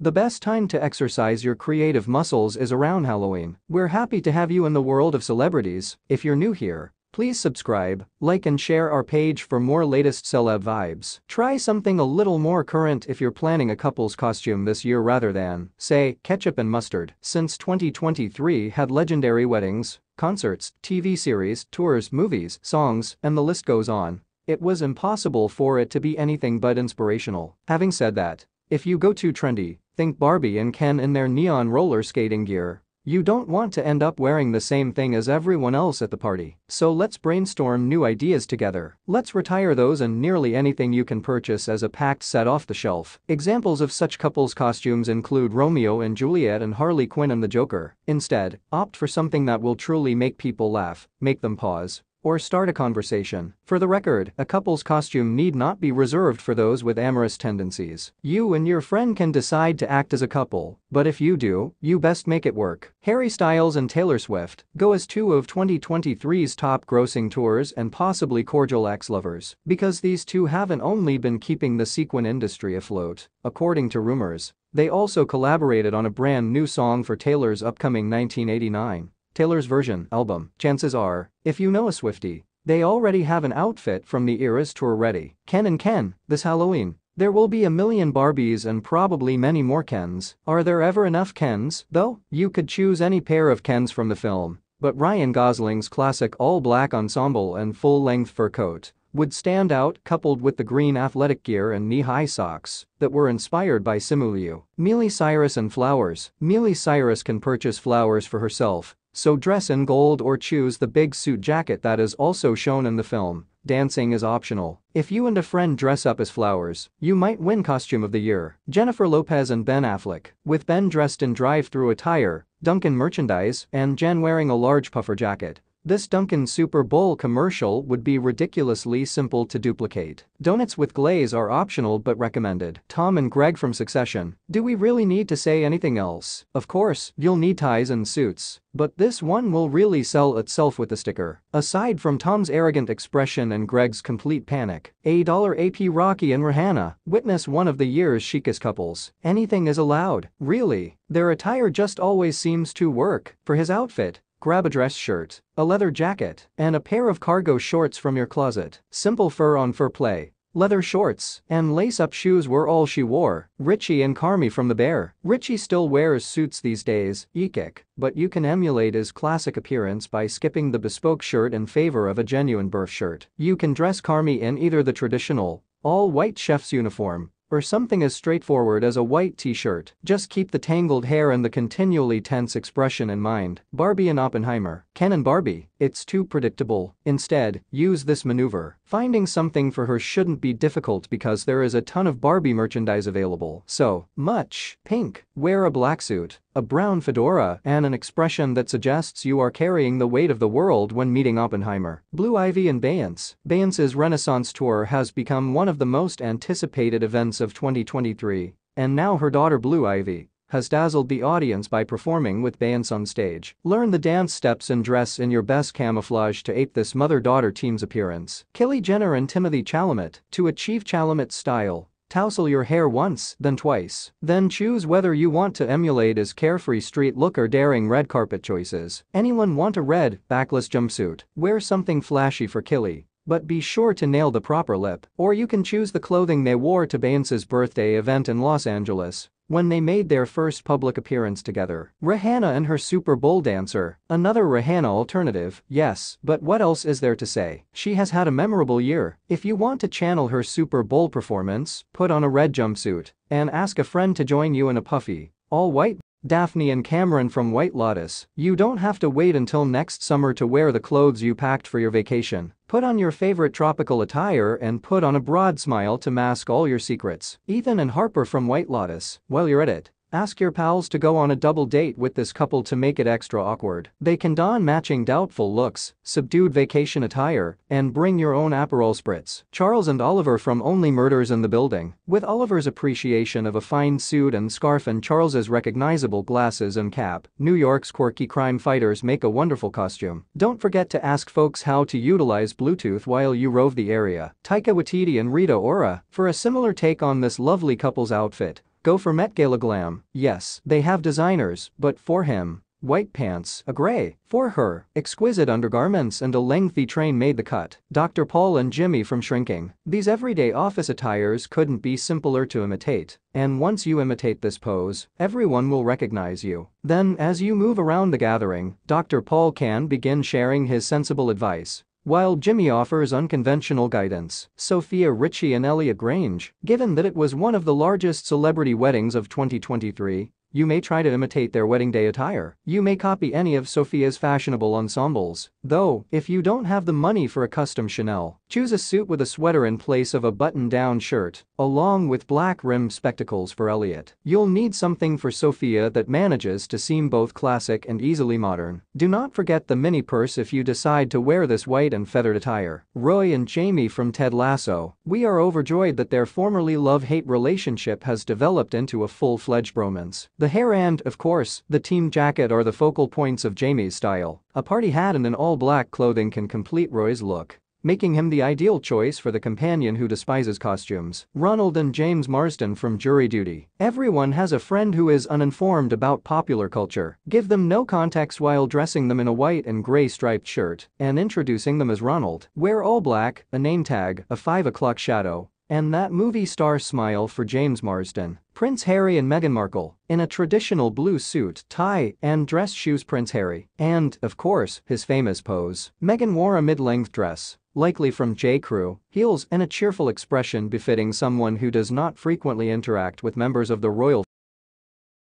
The best time to exercise your creative muscles is around Halloween. We're happy to have you in the world of celebrities. If you're new here, please subscribe, like and share our page for more latest celeb vibes. Try something a little more current if you're planning a couple's costume this year rather than, say, ketchup and mustard. Since 2023 had legendary weddings, concerts, TV series, tours, movies, songs, and the list goes on. It was impossible for it to be anything but inspirational. Having said that, if you go too trendy, think Barbie and Ken in their neon roller skating gear. You don't want to end up wearing the same thing as everyone else at the party. So let's brainstorm new ideas together. Let's retire those and nearly anything you can purchase as a packed set off the shelf. Examples of such couples costumes include Romeo and Juliet and Harley Quinn and the Joker. Instead, opt for something that will truly make people laugh, make them pause, or start a conversation. For the record, a couple's costume need not be reserved for those with amorous tendencies. You and your friend can decide to act as a couple, but if you do, you best make it work. Harry Styles and Taylor Swift go as two of 2023's top grossing tours and possibly cordial ex-lovers, because these two haven't only been keeping the sequin industry afloat, according to rumors, they also collaborated on a brand new song for Taylor's upcoming 1989 Taylor's version album. Chances are, if you know a Swiftie, they already have an outfit from the Eras tour ready. Ken and Ken, this Halloween. There will be a million Barbies and probably many more Kens. Are there ever enough Kens, though? You could choose any pair of Kens from the film, but Ryan Gosling's classic all-black ensemble and full-length fur coat would stand out coupled with the green athletic gear and knee-high socks that were inspired by Simu Liu. Miley Cyrus and flowers. Miley Cyrus can purchase flowers for herself, so dress in gold or choose the big suit jacket that is also shown in the film. Dancing is optional. If you and a friend dress up as flowers, you might win Costume of the Year. Jennifer Lopez and Ben Affleck, with Ben dressed in drive-through attire, Dunkin' merchandise, and Jen wearing a large puffer jacket. This Dunkin' Super Bowl commercial would be ridiculously simple to duplicate. Donuts with glaze are optional but recommended. Tom and Greg from Succession. Do we really need to say anything else? Of course, you'll need ties and suits. But this one will really sell itself with the sticker. Aside from Tom's arrogant expression and Greg's complete panic, A dollar AP Rocky and Rihanna witness one of the year's chicest couples. Anything is allowed, really. Their attire just always seems to work. For his outfit, grab a dress shirt, a leather jacket, and a pair of cargo shorts from your closet. Simple fur on fur play. Leather shorts and lace-up shoes were all she wore. Richie and Carmy from The Bear. Richie still wears suits these days, ekick, but you can emulate his classic appearance by skipping the bespoke shirt in favor of a genuine birth shirt. You can dress Carmy in either the traditional, all-white chef's uniform or something as straightforward as a white t-shirt. Just keep the tangled hair and the continually tense expression in mind. Barbie and Oppenheimer. Ken and Barbie. It's too predictable. Instead, use this maneuver. Finding something for her shouldn't be difficult because there is a ton of Barbie merchandise available. So, much. Pink. Wear a black suit, a brown fedora, and an expression that suggests you are carrying the weight of the world when meeting Oppenheimer. Blue Ivy and Beyonce. Beyonce's Renaissance Tour has become one of the most anticipated events of 2023, and now her daughter Blue Ivy has dazzled the audience by performing with bands on stage. Learn the dance steps and dress in your best camouflage to ape this mother-daughter team's appearance. Kylie Jenner and Timothée Chalamet. To achieve Chalamet's style, Tousle your hair once, then twice. Then choose whether you want to emulate his carefree street look or daring red carpet choices. Anyone want a red, backless jumpsuit? Wear something flashy for Kylie. But be sure to nail the proper lip. Or you can choose the clothing they wore to Beyonce's birthday event in Los Angeles when they made their first public appearance together. Rihanna and her Super Bowl dancer, another Rihanna alternative, yes, but what else is there to say? She has had a memorable year. If you want to channel her Super Bowl performance, put on a red jumpsuit and ask a friend to join you in a puffy, all-white Daphne and Cameron from White Lotus, you don't have to wait until next summer to wear the clothes you packed for your vacation. Put on your favorite tropical attire and put on a broad smile to mask all your secrets. Ethan and Harper from White Lotus, while you're at it, Ask your pals to go on a double date with this couple to make it extra awkward. They can don matching doubtful looks, subdued vacation attire, and bring your own Aperol spritz. Charles and Oliver from Only Murders in the Building. With Oliver's appreciation of a fine suit and scarf and Charles's recognizable glasses and cap, New York's quirky crime fighters make a wonderful costume. Don't forget to ask folks how to utilize Bluetooth while you rove the area. Taika Waititi and Rita Ora, for a similar take on this lovely couple's outfit, Go for Met Gala glam, yes, they have designers, but for him, white pants, a gray, for her, exquisite undergarments and a lengthy train made the cut. Dr. Paul and Jimmy from Shrinking. These everyday office attires couldn't be simpler to imitate. And once you imitate this pose, everyone will recognize you. Then, as you move around the gathering, Dr. Paul can begin sharing his sensible advice. While Jimmy offers unconventional guidance, Sofia Richie and Elliot Grainge, given that it was one of the largest celebrity weddings of 2023, you may try to imitate their wedding day attire. You may copy any of Sofia's fashionable ensembles. Though, if you don't have the money for a custom Chanel, choose a suit with a sweater in place of a button-down shirt, along with black rimmed spectacles for Elliot. You'll need something for Sofia that manages to seem both classic and easily modern. Do not forget the mini purse if you decide to wear this white and feathered attire. Roy and Jamie from Ted Lasso. We are overjoyed that their formerly love-hate relationship has developed into a full-fledged bromance. The hair and, of course, the team jacket are the focal points of Jamie's style. A party hat and an all-black clothing can complete Roy's look making him the ideal choice for the companion who despises costumes. Ronald and James Marsden from Jury Duty. Everyone has a friend who is uninformed about popular culture. Give them no context while dressing them in a white and gray striped shirt and introducing them as Ronald. Wear all black, a name tag, a 5 o'clock shadow, and that movie star smile for James Marsden. Prince Harry and Meghan Markle, in a traditional blue suit, tie, and dress shoes Prince Harry. And, of course, his famous pose. Meghan wore a mid-length dress, likely from J. Crew, heels and a cheerful expression befitting someone who does not frequently interact with members of the royal